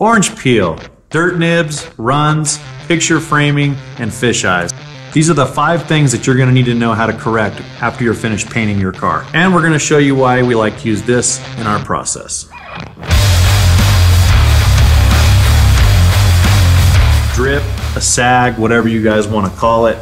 Orange peel, dirt nibs, runs, picture framing, and fish eyes. These are the five things that you're gonna need to know how to correct after you're finished painting your car. And we're gonna show you why we like to use this in our process. Drip, a sag, whatever you guys wanna call it,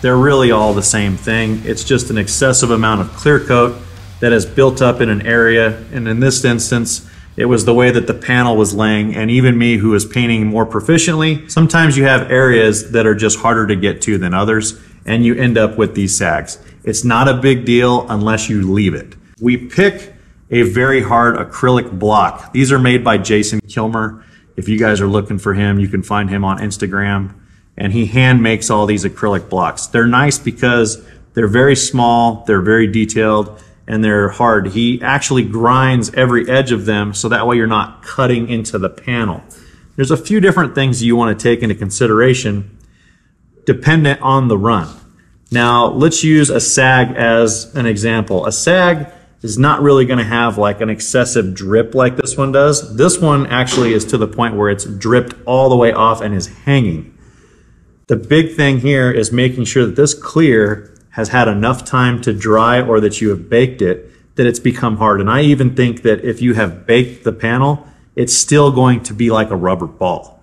they're really all the same thing. It's just an excessive amount of clear coat that has built up in an area. And in this instance, it was the way that the panel was laying. And even me who is painting more proficiently, sometimes you have areas that are just harder to get to than others. And you end up with these sags. It's not a big deal unless you leave it. We pick a very hard acrylic block. These are made by Jason Kilmer. If you guys are looking for him, you can find him on Instagram and he hand makes all these acrylic blocks. They're nice because they're very small, they're very detailed, and they're hard. He actually grinds every edge of them so that way you're not cutting into the panel. There's a few different things you want to take into consideration dependent on the run. Now, let's use a sag as an example. A sag is not really going to have like an excessive drip like this one does. This one actually is to the point where it's dripped all the way off and is hanging. The big thing here is making sure that this clear has had enough time to dry or that you have baked it, that it's become hard. And I even think that if you have baked the panel, it's still going to be like a rubber ball.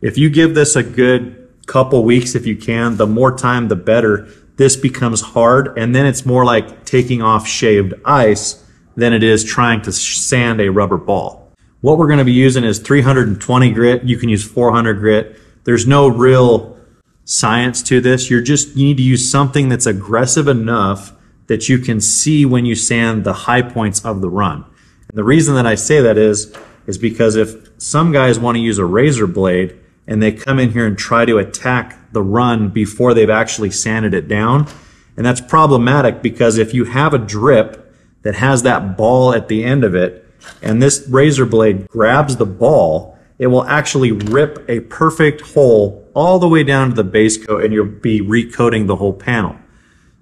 If you give this a good couple weeks, if you can, the more time, the better. This becomes hard and then it's more like taking off shaved ice than it is trying to sand a rubber ball. What we're going to be using is 320 grit. You can use 400 grit. There's no real science to this. You're just, you need to use something that's aggressive enough that you can see when you sand the high points of the run. And the reason that I say that is, is because if some guys want to use a razor blade and they come in here and try to attack the run before they've actually sanded it down, and that's problematic because if you have a drip that has that ball at the end of it, and this razor blade grabs the ball, it will actually rip a perfect hole all the way down to the base coat and you'll be recoding the whole panel.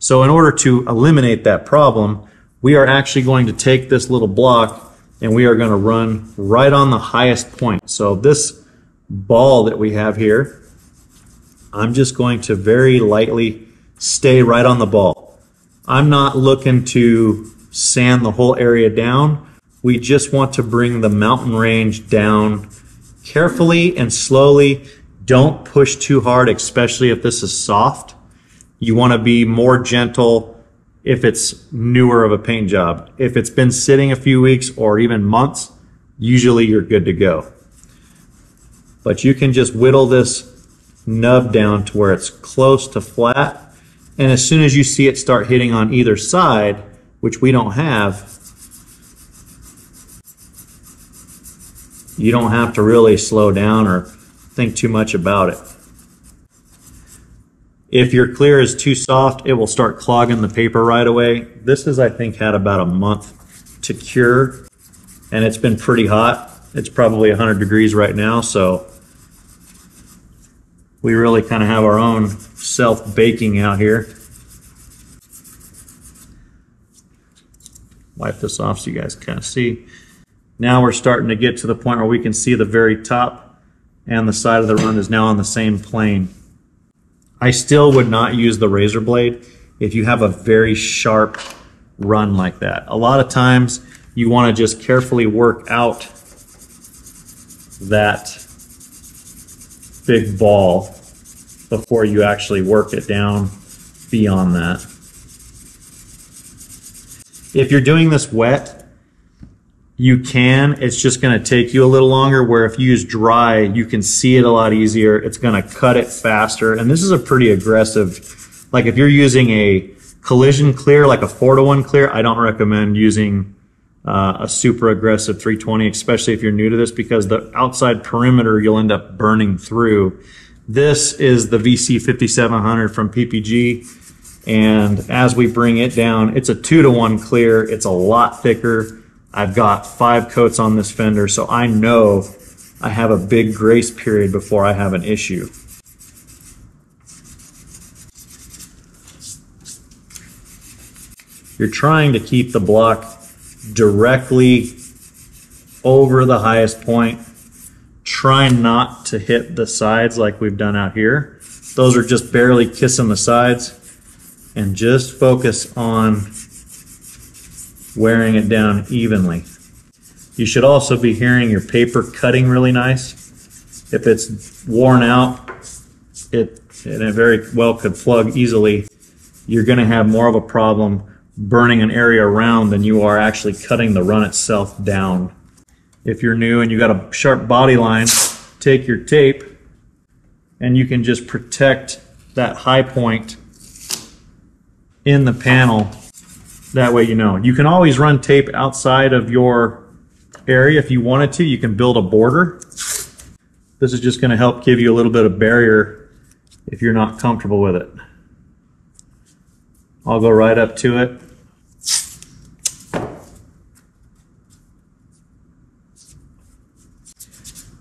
So in order to eliminate that problem, we are actually going to take this little block and we are going to run right on the highest point. So this ball that we have here, I'm just going to very lightly stay right on the ball. I'm not looking to sand the whole area down. We just want to bring the mountain range down carefully and slowly. Don't push too hard, especially if this is soft. You want to be more gentle if it's newer of a paint job. If it's been sitting a few weeks or even months, usually you're good to go. But you can just whittle this nub down to where it's close to flat. And as soon as you see it start hitting on either side, which we don't have, you don't have to really slow down or think too much about it. If your clear is too soft, it will start clogging the paper right away. This has, I think, had about a month to cure, and it's been pretty hot. It's probably 100 degrees right now, so we really kind of have our own self-baking out here. Wipe this off so you guys of see. Now we're starting to get to the point where we can see the very top and the side of the run is now on the same plane. I still would not use the razor blade if you have a very sharp run like that. A lot of times you want to just carefully work out that big ball before you actually work it down beyond that. If you're doing this wet, you can. It's just going to take you a little longer. Where if you use dry, you can see it a lot easier. It's going to cut it faster. And this is a pretty aggressive, like if you're using a collision clear, like a four to one clear, I don't recommend using uh, a super aggressive 320, especially if you're new to this, because the outside perimeter you'll end up burning through. This is the VC 5700 from PPG. And as we bring it down, it's a two to one clear. It's a lot thicker. I've got five coats on this fender, so I know I have a big grace period before I have an issue. You're trying to keep the block directly over the highest point. try not to hit the sides like we've done out here. Those are just barely kissing the sides and just focus on wearing it down evenly. You should also be hearing your paper cutting really nice. If it's worn out, it, and it very well could plug easily, you're going to have more of a problem burning an area around than you are actually cutting the run itself down. If you're new and you've got a sharp body line, take your tape and you can just protect that high point in the panel. That way you know. You can always run tape outside of your area if you wanted to. You can build a border. This is just going to help give you a little bit of barrier if you're not comfortable with it. I'll go right up to it.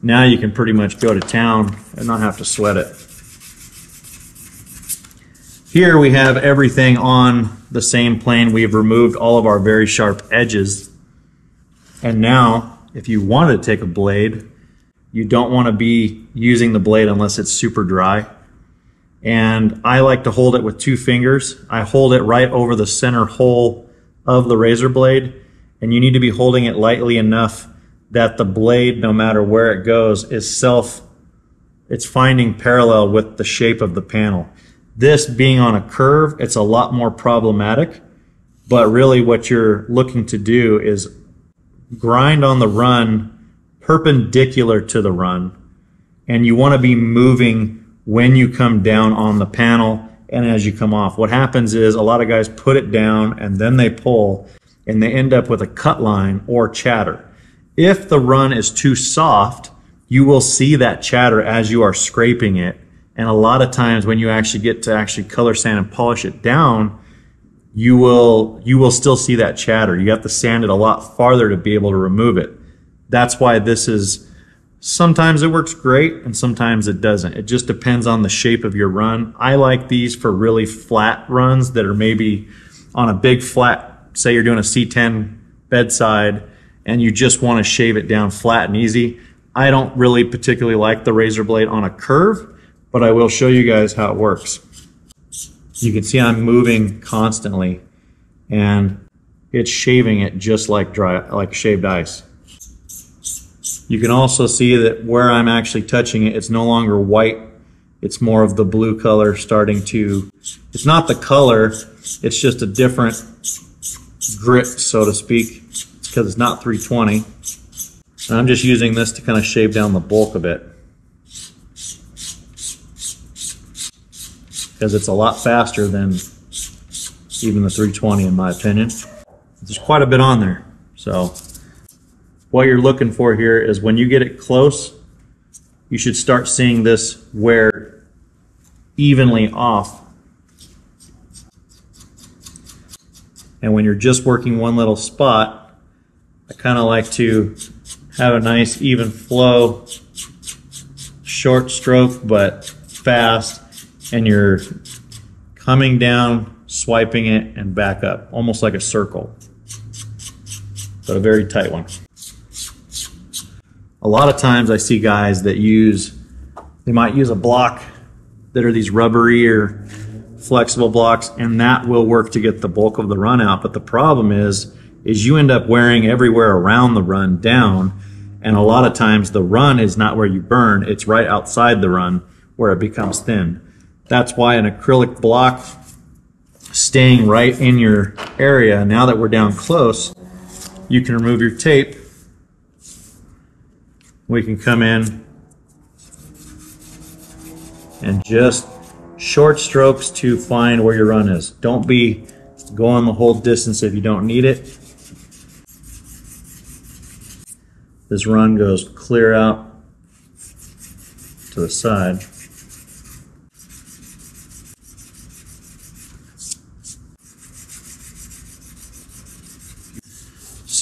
Now you can pretty much go to town and not have to sweat it. Here we have everything on the same plane. We've removed all of our very sharp edges. And now, if you want to take a blade, you don't want to be using the blade unless it's super dry. And I like to hold it with two fingers. I hold it right over the center hole of the razor blade. And you need to be holding it lightly enough that the blade, no matter where it goes, is self, it's finding parallel with the shape of the panel. This being on a curve, it's a lot more problematic, but really what you're looking to do is grind on the run perpendicular to the run. And you want to be moving when you come down on the panel and as you come off. What happens is a lot of guys put it down and then they pull and they end up with a cut line or chatter. If the run is too soft, you will see that chatter as you are scraping it. And a lot of times when you actually get to actually color sand and polish it down, you will, you will still see that chatter. You have to sand it a lot farther to be able to remove it. That's why this is, sometimes it works great and sometimes it doesn't. It just depends on the shape of your run. I like these for really flat runs that are maybe on a big flat, say you're doing a C10 bedside and you just want to shave it down flat and easy. I don't really particularly like the razor blade on a curve, but I will show you guys how it works. You can see I'm moving constantly and it's shaving it just like dry, like shaved ice. You can also see that where I'm actually touching it, it's no longer white. It's more of the blue color starting to, it's not the color, it's just a different grit, so to speak because it's not 320. And I'm just using this to kind of shave down the bulk of it. Because it's a lot faster than even the 320 in my opinion. There's quite a bit on there. So what you're looking for here is when you get it close, you should start seeing this wear evenly off. And when you're just working one little spot, I kind of like to have a nice even flow, short stroke but fast, and you're coming down, swiping it, and back up, almost like a circle, but a very tight one. A lot of times I see guys that use, they might use a block that are these rubbery or flexible blocks, and that will work to get the bulk of the run out. But the problem is, is you end up wearing everywhere around the run down. And a lot of times the run is not where you burn, it's right outside the run where it becomes thin. That's why an acrylic block staying right in your area, now that we're down close, you can remove your tape. We can come in and just short strokes to find where your run is. Don't be going the whole distance if you don't need it. This run goes clear out to the side.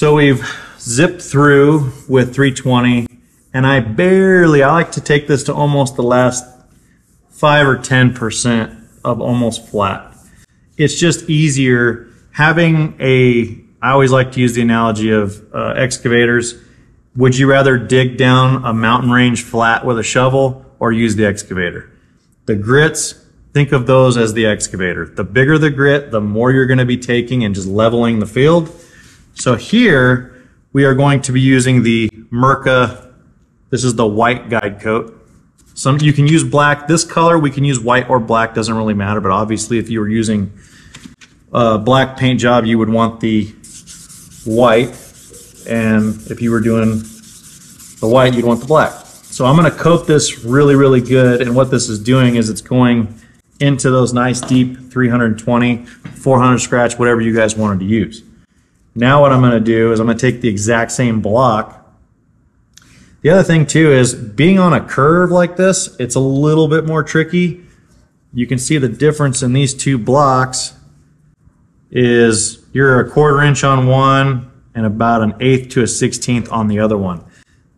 So we've zipped through with 320 and I barely, I like to take this to almost the last five or 10% of almost flat. It's just easier having a, I always like to use the analogy of uh, excavators Would you rather dig down a mountain range flat with a shovel or use the excavator? The grits, think of those as the excavator. The bigger the grit, the more you're going to be taking and just leveling the field. So here we are going to be using the Mirka. This is the white guide coat. Some you can use black. This color we can use white or black. Doesn't really matter. But obviously, if you were using a black paint job, you would want the white, and if you were doing the white, you'd want the black. So I'm going to coat this really, really good. And what this is doing is it's going into those nice deep 320, 400 scratch, whatever you guys wanted to use. Now what I'm going to do is I'm going to take the exact same block. The other thing too is being on a curve like this, it's a little bit more tricky. You can see the difference in these two blocks is you're a quarter inch on one and about an eighth to a sixteenth on the other one.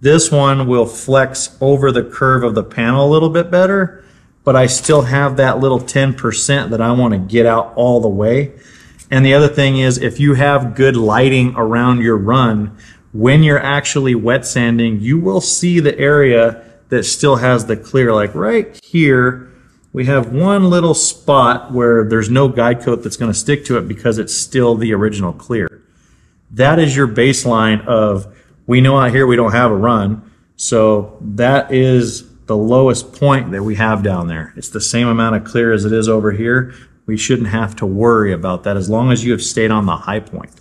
This one will flex over the curve of the panel a little bit better, but I still have that little 10% that I want to get out all the way. And the other thing is if you have good lighting around your run, when you're actually wet sanding, you will see the area that still has the clear. Like right here, we have one little spot where there's no guide coat that's going to stick to it because it's still the original clear. That is your baseline of, we know out here we don't have a run. So that is the lowest point that we have down there. It's the same amount of clear as it is over here we shouldn't have to worry about that as long as you have stayed on the high point.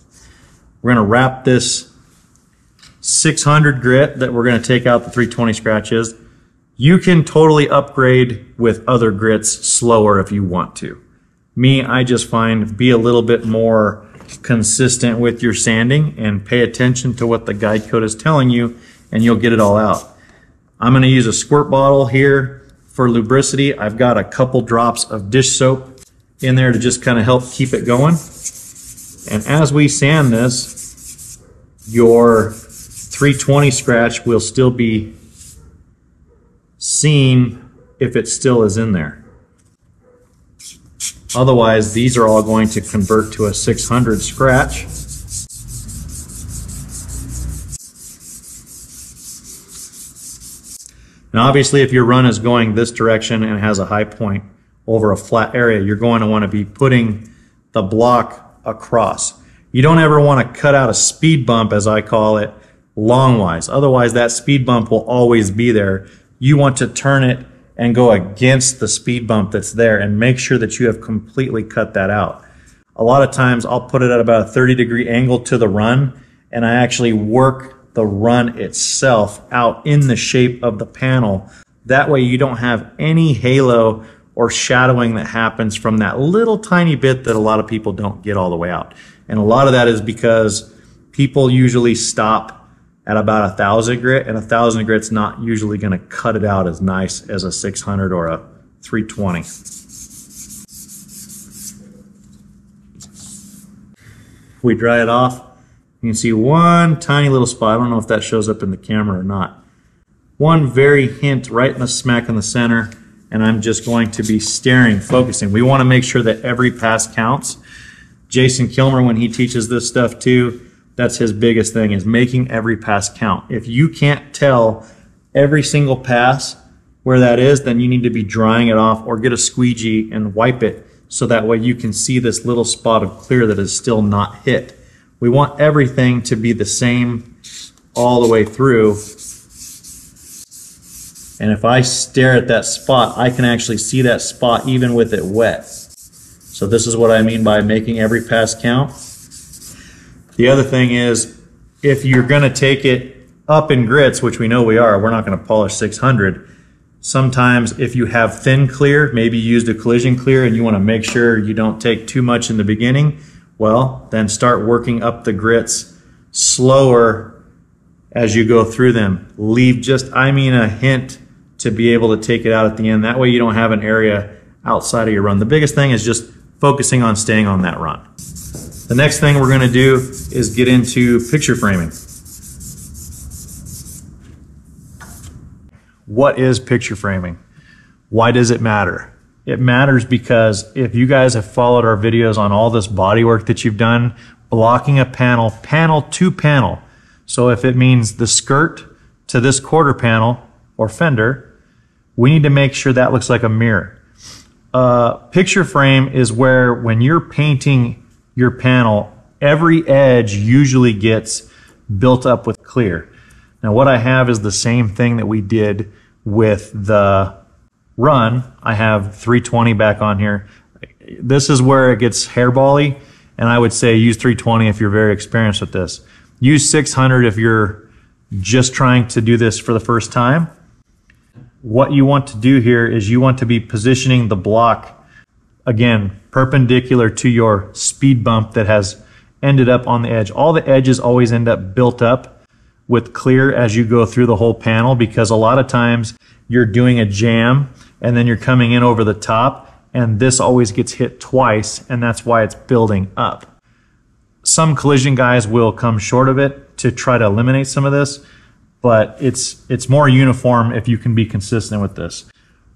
We're going to wrap this 600 grit that we're going to take out the 320 scratches. You can totally upgrade with other grits slower if you want to. Me, I just find be a little bit more consistent with your sanding and pay attention to what the guide coat is telling you and you'll get it all out. I'm going to use a squirt bottle here for lubricity. I've got a couple drops of dish soap in there to just kind of help keep it going. And as we sand this, your 320 scratch will still be seen if it still is in there. Otherwise, these are all going to convert to a 600 scratch. Now obviously if your run is going this direction and has a high point, over a flat area, you're going to want to be putting the block across. You don't ever want to cut out a speed bump, as I call it, longwise. Otherwise, that speed bump will always be there. You want to turn it and go against the speed bump that's there and make sure that you have completely cut that out. A lot of times I'll put it at about a 30 degree angle to the run and I actually work the run itself out in the shape of the panel. That way you don't have any halo or shadowing that happens from that little tiny bit that a lot of people don't get all the way out. And a lot of that is because people usually stop at about a thousand grit and a thousand grit's not usually going to cut it out as nice as a 600 or a 320. We dry it off. You can see one tiny little spot. I don't know if that shows up in the camera or not. One very hint right in the smack in the center and I'm just going to be staring, focusing. We want to make sure that every pass counts. Jason Kilmer, when he teaches this stuff too, that's his biggest thing is making every pass count. If you can't tell every single pass where that is, then you need to be drying it off or get a squeegee and wipe it so that way you can see this little spot of clear that is still not hit. We want everything to be the same all the way through and if I stare at that spot, I can actually see that spot even with it wet. So this is what I mean by making every pass count. The other thing is, if you're going to take it up in grits, which we know we are, we're not going to polish 600. Sometimes if you have thin clear, maybe you used a collision clear and you want to make sure you don't take too much in the beginning, well, then start working up the grits slower as you go through them. Leave just, I mean, a hint to be able to take it out at the end. That way you don't have an area outside of your run. The biggest thing is just focusing on staying on that run. The next thing we're going to do is get into picture framing. What is picture framing? Why does it matter? It matters because if you guys have followed our videos on all this body work that you've done, blocking a panel, panel to panel, So if it means the skirt to this quarter panel or fender, we need to make sure that looks like a mirror. Uh, picture frame is where when you're painting your panel, every edge usually gets built up with clear. Now what I have is the same thing that we did with the run. I have 320 back on here. This is where it gets hairbally, and I would say use 320 if you're very experienced with this. Use 600 if you're just trying to do this for the first time. What you want to do here is you want to be positioning the block, again, perpendicular to your speed bump that has ended up on the edge. All the edges always end up built up with clear as you go through the whole panel because a lot of times you're doing a jam and then you're coming in over the top and this always gets hit twice and that's why it's building up. Some collision guys will come short of it to try to eliminate some of this, but it's it's more uniform if you can be consistent with this.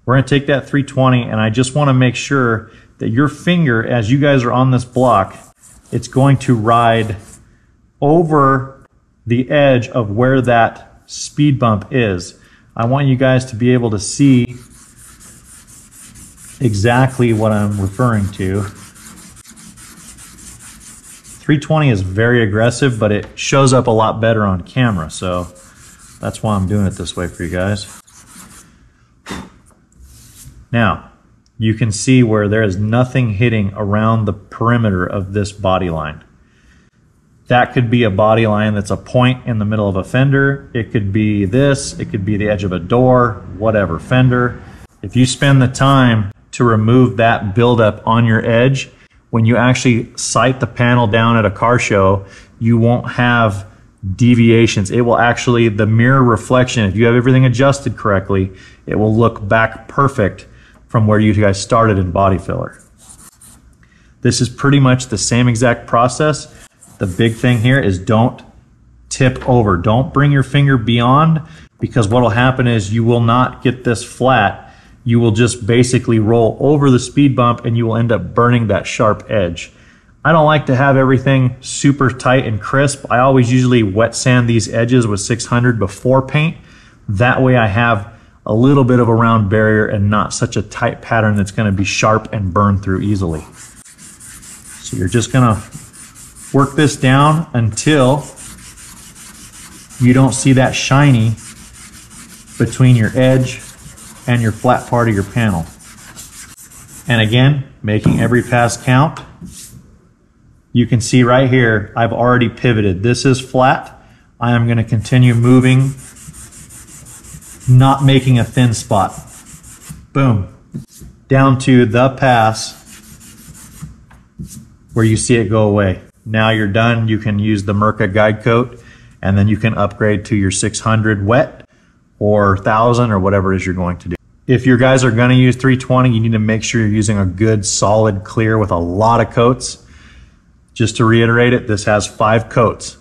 We're going to take that 320 and I just want to make sure that your finger as you guys are on this block, it's going to ride over the edge of where that speed bump is. I want you guys to be able to see exactly what I'm referring to. 320 is very aggressive, but it shows up a lot better on camera, so that's why I'm doing it this way for you guys. Now, you can see where there is nothing hitting around the perimeter of this body line. That could be a body line that's a point in the middle of a fender. It could be this, it could be the edge of a door, whatever, fender. If you spend the time to remove that buildup on your edge. When you actually sight the panel down at a car show, you won't have deviations. It will actually, the mirror reflection, if you have everything adjusted correctly, it will look back perfect from where you guys started in body filler. This is pretty much the same exact process. The big thing here is don't tip over. Don't bring your finger beyond because what will happen is you will not get this flat you will just basically roll over the speed bump and you will end up burning that sharp edge. I don't like to have everything super tight and crisp. I always usually wet sand these edges with 600 before paint. That way I have a little bit of a round barrier and not such a tight pattern that's gonna be sharp and burn through easily. So you're just gonna work this down until you don't see that shiny between your edge and your flat part of your panel. And again, making every pass count. You can see right here, I've already pivoted. This is flat. I am going to continue moving, not making a thin spot. Boom. Down to the pass where you see it go away. Now you're done. You can use the Mirka guide coat and then you can upgrade to your 600 wet or 1000 or whatever it is you're going to do. If your guys are going to use 320, you need to make sure you're using a good solid clear with a lot of coats. Just to reiterate it, this has five coats.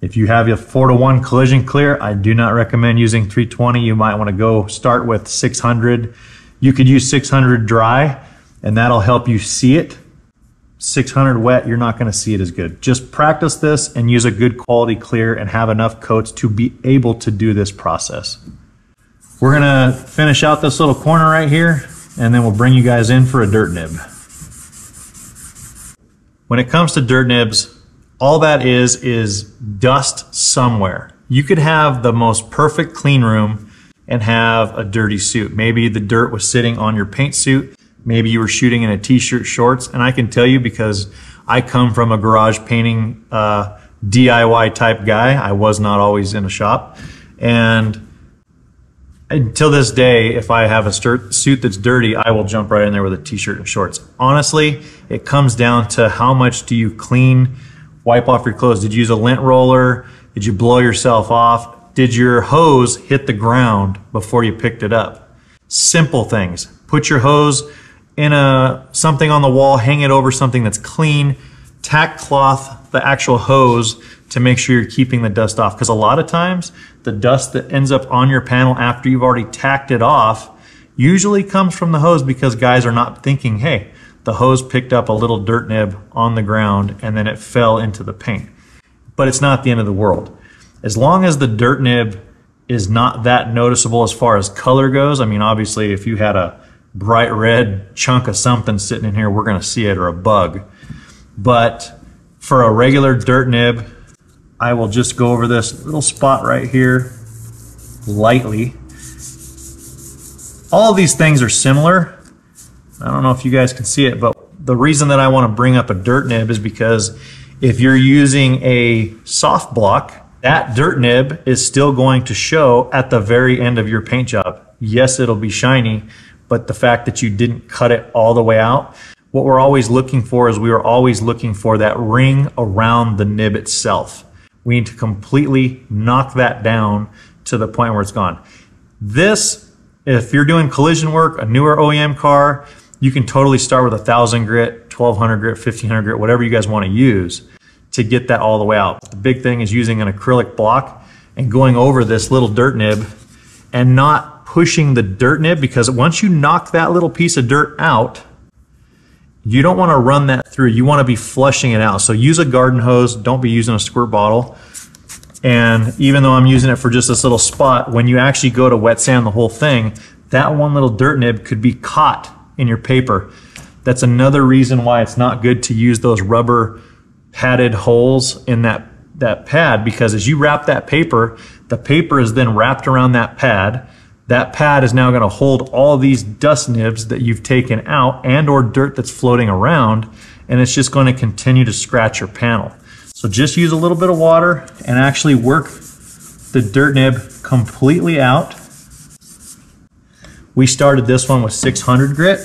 If you have a four to one collision clear, I do not recommend using 320. You might want to go start with 600. You could use 600 dry and that'll help you see it. 600 wet, you're not going to see it as good. Just practice this and use a good quality clear and have enough coats to be able to do this process. We're gonna finish out this little corner right here and then we'll bring you guys in for a dirt nib. When it comes to dirt nibs, all that is is dust somewhere. You could have the most perfect clean room and have a dirty suit. Maybe the dirt was sitting on your paint suit. Maybe you were shooting in a t-shirt shorts. And I can tell you because I come from a garage painting uh, DIY type guy. I was not always in a shop. And until this day, if I have a suit that's dirty, I will jump right in there with a t-shirt and shorts. Honestly, it comes down to how much do you clean, wipe off your clothes. Did you use a lint roller? Did you blow yourself off? Did your hose hit the ground before you picked it up? Simple things. Put your hose in a something on the wall, hang it over something that's clean, tack cloth the actual hose to make sure you're keeping the dust off. Because a lot of times, the dust that ends up on your panel after you've already tacked it off usually comes from the hose because guys are not thinking, hey, the hose picked up a little dirt nib on the ground and then it fell into the paint. But it's not the end of the world. As long as the dirt nib is not that noticeable as far as color goes. I mean, obviously, if you had a bright red chunk of something sitting in here, we're going to see it or a bug. But for a regular dirt nib, I will just go over this little spot right here lightly. All these things are similar. I don't know if you guys can see it, but the reason that I want to bring up a dirt nib is because if you're using a soft block, that dirt nib is still going to show at the very end of your paint job. Yes, it'll be shiny, but the fact that you didn't cut it all the way out, what we're always looking for is we are always looking for that ring around the nib itself. We need to completely knock that down to the point where it's gone. This, if you're doing collision work, a newer OEM car, you can totally start with a 1000 grit, 1200 grit, 1500 grit, whatever you guys want to use to get that all the way out. The big thing is using an acrylic block and going over this little dirt nib and not pushing the dirt nib because once you knock that little piece of dirt out, you don't want to run that through. You want to be flushing it out. So use a garden hose. Don't be using a squirt bottle. And even though I'm using it for just this little spot, when you actually go to wet sand the whole thing, that one little dirt nib could be caught in your paper. That's another reason why it's not good to use those rubber padded holes in that, that pad because as you wrap that paper, the paper is then wrapped around that pad. That pad is now going to hold all these dust nibs that you've taken out and or dirt that's floating around and it's just going to continue to scratch your panel. So just use a little bit of water and actually work the dirt nib completely out. We started this one with 600 grit.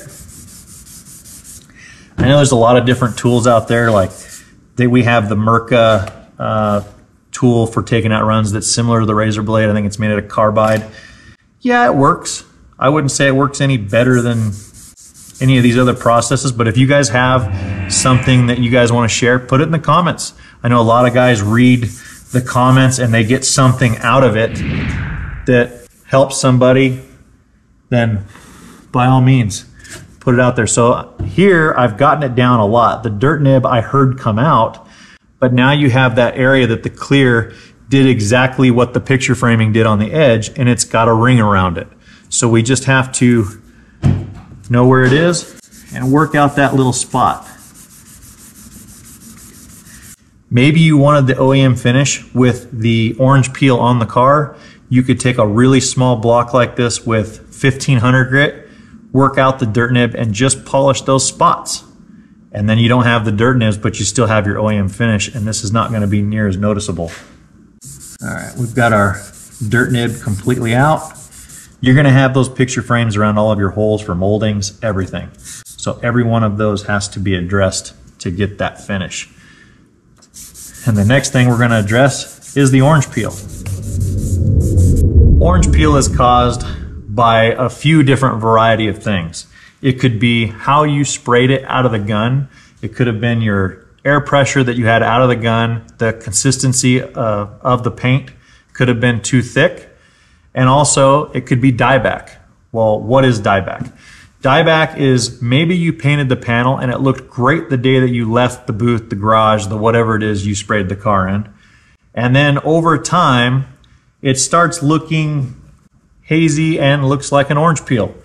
I know there's a lot of different tools out there like they, we have the Mirka uh, tool for taking out runs that's similar to the razor blade. I think it's made out of carbide. Yeah, it works. I wouldn't say it works any better than any of these other processes, but if you guys have something that you guys want to share, put it in the comments. I know a lot of guys read the comments and they get something out of it that helps somebody, then by all means, put it out there. So here I've gotten it down a lot. The dirt nib I heard come out, but now you have that area that the clear did exactly what the picture framing did on the edge and it's got a ring around it. So we just have to know where it is and work out that little spot. Maybe you wanted the OEM finish with the orange peel on the car. You could take a really small block like this with 1500 grit work out the dirt nib and just polish those spots. And then you don't have the dirt nibs, but you still have your OEM finish, and this is not going to be near as noticeable. All right, we've got our dirt nib completely out. You're going to have those picture frames around all of your holes for moldings, everything. So every one of those has to be addressed to get that finish. And the next thing we're going to address is the orange peel. Orange peel is caused by a few different variety of things. It could be how you sprayed it out of the gun. It could have been your air pressure that you had out of the gun. The consistency uh, of the paint could have been too thick. And also it could be dieback. Well, what is dieback? Dieback is maybe you painted the panel and it looked great the day that you left the booth, the garage, the whatever it is you sprayed the car in. And then over time, it starts looking hazy, and looks like an orange peel.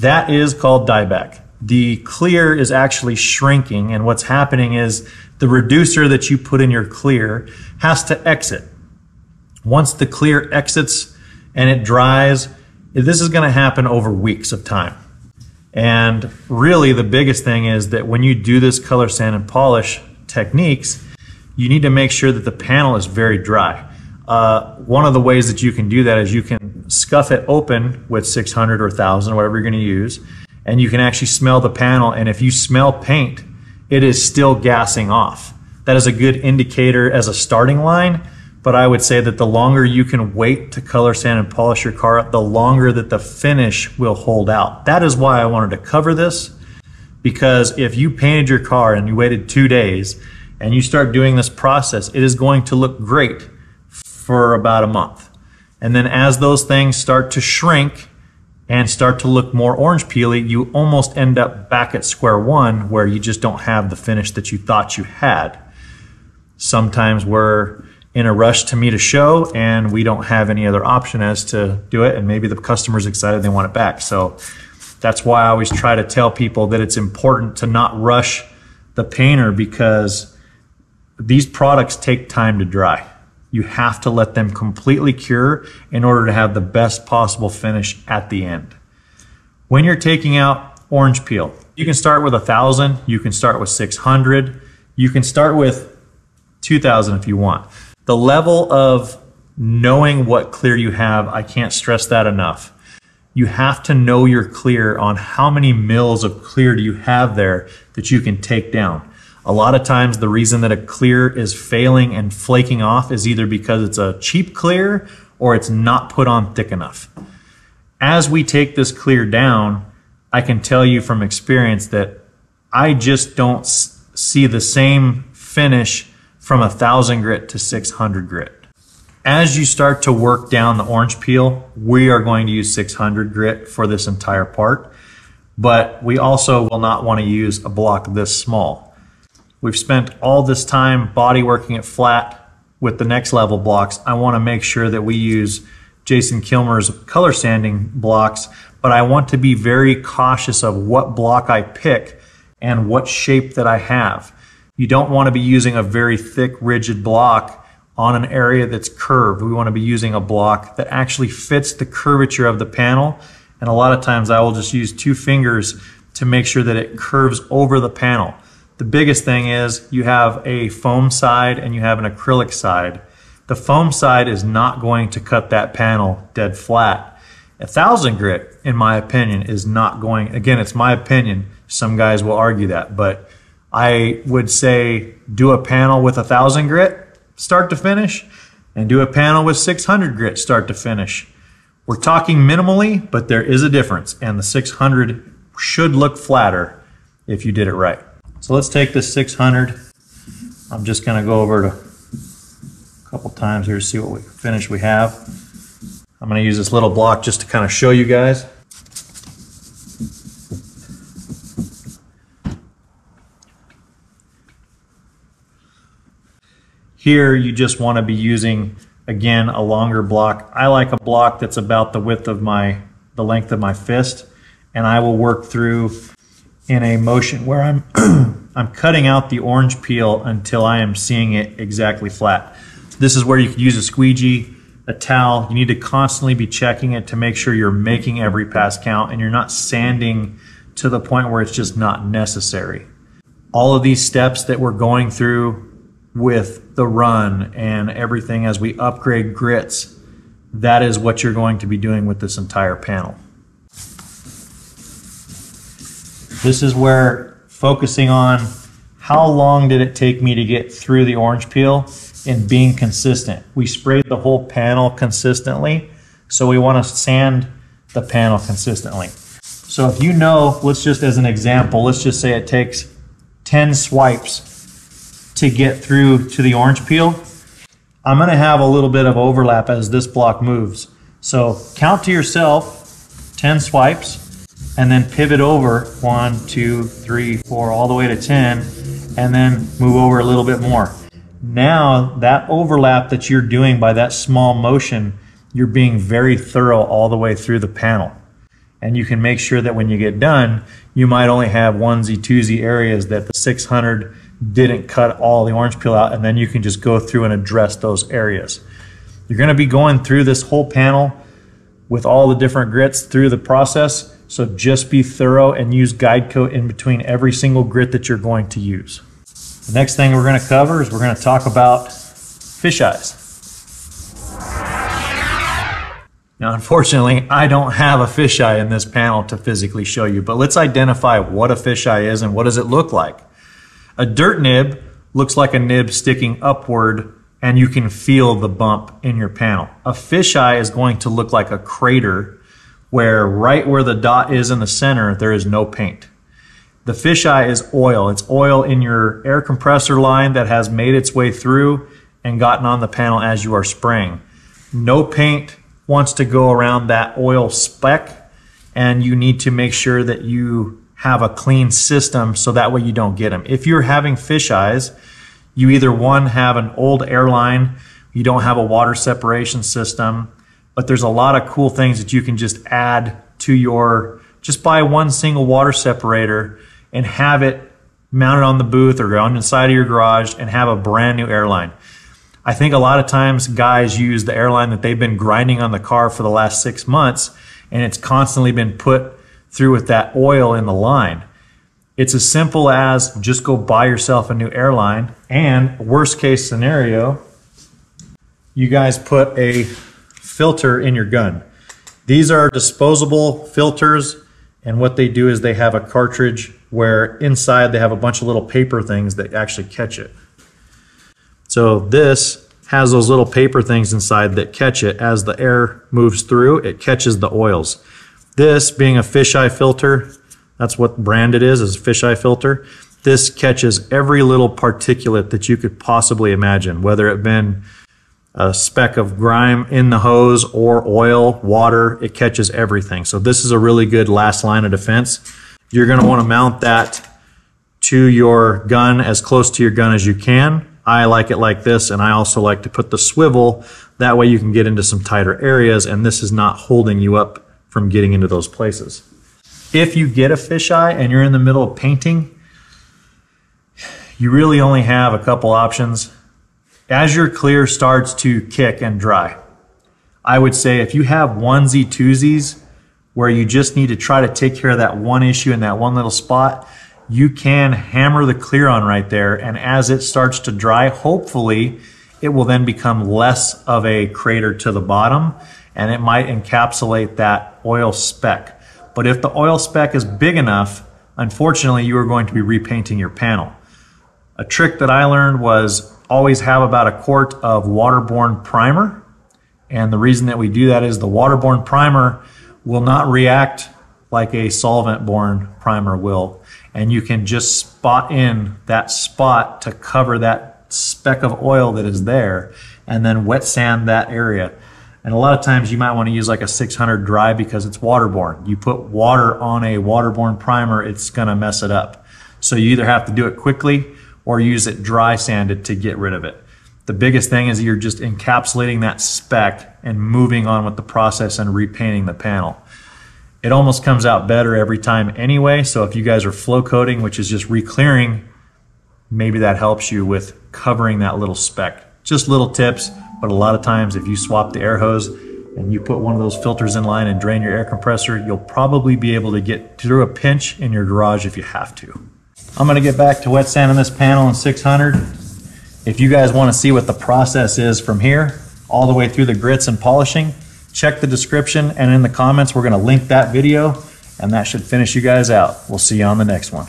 That is called dieback. The clear is actually shrinking, and what's happening is the reducer that you put in your clear has to exit. Once the clear exits and it dries, this is going to happen over weeks of time. And really, the biggest thing is that when you do this color sand and polish techniques, you need to make sure that the panel is very dry. Uh, one of the ways that you can do that is you can scuff it open with 600 or 1000, whatever you're going to use, and you can actually smell the panel. And if you smell paint, it is still gassing off. That is a good indicator as a starting line, but I would say that the longer you can wait to color sand and polish your car, the longer that the finish will hold out. That is why I wanted to cover this, because if you painted your car and you waited two days and you start doing this process, it is going to look great for about a month. And then as those things start to shrink and start to look more orange peely, you almost end up back at square one where you just don't have the finish that you thought you had. Sometimes we're in a rush to meet a show and we don't have any other option as to do it and maybe the customer's excited they want it back so that's why i always try to tell people that it's important to not rush the painter because these products take time to dry you have to let them completely cure in order to have the best possible finish at the end when you're taking out orange peel you can start with a thousand you can start with 600 you can start with 2000 if you want the level of knowing what clear you have, I can't stress that enough. You have to know you're clear on how many mils of clear do you have there that you can take down. A lot of times the reason that a clear is failing and flaking off is either because it's a cheap clear or it's not put on thick enough. As we take this clear down, I can tell you from experience that I just don't see the same finish from a thousand grit to 600 grit. As you start to work down the orange peel, we are going to use 600 grit for this entire part, but we also will not want to use a block this small. We've spent all this time body working it flat with the next level blocks. I want to make sure that we use Jason Kilmer's color sanding blocks, but I want to be very cautious of what block I pick and what shape that I have. You don't want to be using a very thick, rigid block on an area that's curved. We want to be using a block that actually fits the curvature of the panel. And a lot of times I will just use two fingers to make sure that it curves over the panel. The biggest thing is you have a foam side and you have an acrylic side. The foam side is not going to cut that panel dead flat. A thousand grit, in my opinion, is not going, again, it's my opinion. Some guys will argue that, but I would say do a panel with a thousand grit start to finish and do a panel with 600 grit start to finish. We're talking minimally, but there is a difference and the 600 should look flatter if you did it right. So let's take this 600. I'm just gonna go over it a couple times here to see what we finish we have. I'm gonna use this little block just to kind of show you guys. Here, you just want to be using, again, a longer block. I like a block that's about the width of my, the length of my fist, and I will work through in a motion where I'm, I'm cutting out the orange peel until I am seeing it exactly flat. This is where you could use a squeegee, a towel. You need to constantly be checking it to make sure you're making every pass count and you're not sanding to the point where it's just not necessary. All of these steps that we're going through with the run and everything as we upgrade grits, that is what you're going to be doing with this entire panel. This is where focusing on how long did it take me to get through the orange peel and being consistent. We sprayed the whole panel consistently, so we want to sand the panel consistently. So if you know, let's just as an example, let's just say it takes 10 swipes to get through to the orange peel, I'm going to have a little bit of overlap as this block moves. So count to yourself 10 swipes and then pivot over one, two, three, four, all the way to 10, and then move over a little bit more. Now that overlap that you're doing by that small motion, you're being very thorough all the way through the panel. And you can make sure that when you get done, you might only have onesie, twosie areas that the 600 didn't cut all the orange peel out, and then you can just go through and address those areas. You're going to be going through this whole panel with all the different grits through the process, so just be thorough and use guide coat in between every single grit that you're going to use. The next thing we're going to cover is we're going to talk about fish eyes. Now, unfortunately, I don't have a fisheye in this panel to physically show you, but let's identify what a fisheye is and what does it look like. A dirt nib looks like a nib sticking upward and you can feel the bump in your panel. A fisheye is going to look like a crater where right where the dot is in the center, there is no paint. The fisheye is oil. It's oil in your air compressor line that has made its way through and gotten on the panel as you are spraying. No paint wants to go around that oil speck and you need to make sure that you have a clean system so that way you don't get them. If you're having fish eyes, you either one have an old airline you don't have a water separation system, but there's a lot of cool things that you can just add to your, just buy one single water separator and have it mounted on the booth or on the side of your garage and have a brand new airline. I think a lot of times guys use the airline that they've been grinding on the car for the last six months and it's constantly been put through with that oil in the line. It's as simple as just go buy yourself a new airline and worst case scenario, you guys put a filter in your gun. These are disposable filters and what they do is they have a cartridge where inside they have a bunch of little paper things that actually catch it. So this has those little paper things inside that catch it as the air moves through, it catches the oils. This being a fisheye filter, that's what brand it is, is a fisheye filter. This catches every little particulate that you could possibly imagine, whether it been a speck of grime in the hose or oil, water, it catches everything. So this is a really good last line of defense. You're going to want to mount that to your gun as close to your gun as you can. I like it like this, and I also like to put the swivel. That way you can get into some tighter areas, and this is not holding you up from getting into those places. If you get a fisheye and you're in the middle of painting, you really only have a couple options. As your clear starts to kick and dry, I would say if you have onesie twosies where you just need to try to take care of that one issue in that one little spot, you can hammer the clear on right there. And as it starts to dry, hopefully it will then become less of a crater to the bottom and it might encapsulate that oil speck. But if the oil speck is big enough, unfortunately, you are going to be repainting your panel. A trick that I learned was always have about a quart of waterborne primer. And the reason that we do that is the waterborne primer will not react like a solvent-borne primer will. And you can just spot in that spot to cover that speck of oil that is there and then wet sand that area. And a lot of times you might want to use like a 600 dry because it's waterborne. You put water on a waterborne primer, it's going to mess it up. So you either have to do it quickly or use it dry sanded to get rid of it. The biggest thing is you're just encapsulating that speck and moving on with the process and repainting the panel. It almost comes out better every time anyway. So if you guys are flow coating, which is just re-clearing, maybe that helps you with covering that little speck. Just little tips. But a lot of times if you swap the air hose and you put one of those filters in line and drain your air compressor, you'll probably be able to get through a pinch in your garage if you have to. I'm gonna get back to wet sanding this panel in 600. If you guys wanna see what the process is from here, all the way through the grits and polishing, check the description and in the comments, we're gonna link that video and that should finish you guys out. We'll see you on the next one.